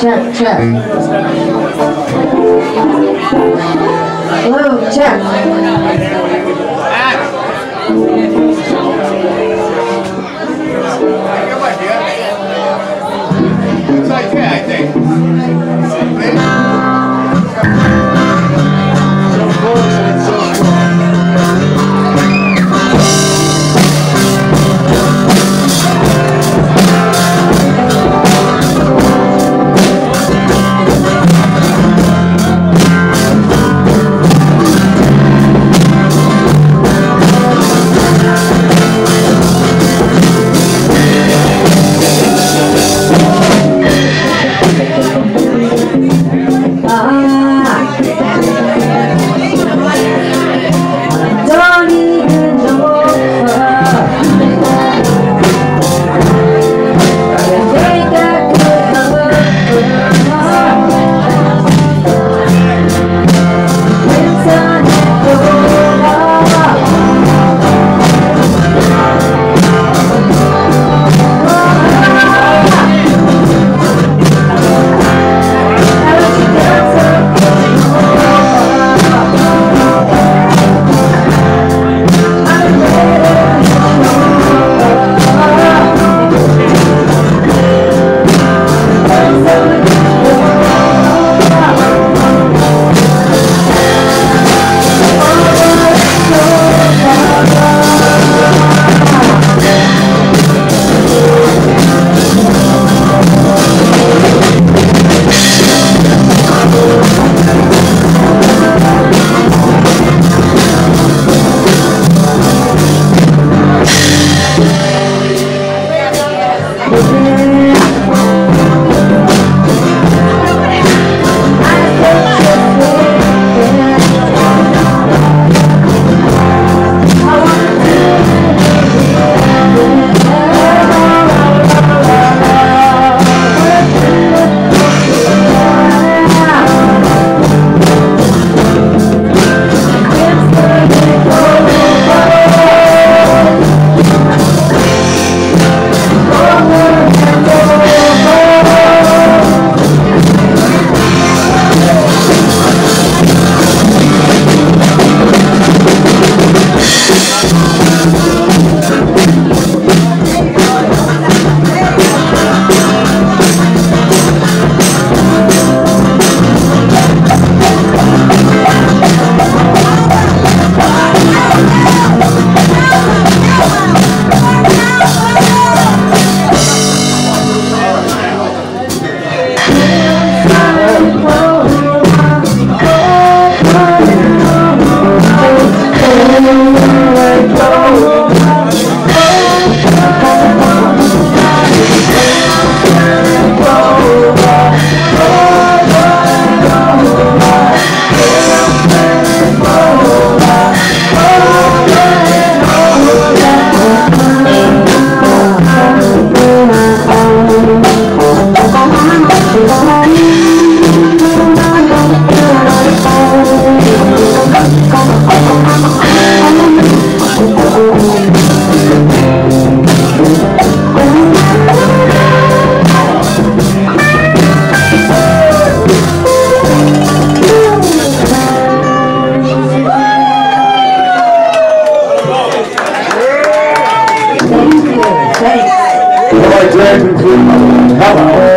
Check, check. Hello, check. Ah. That concludes. Hello.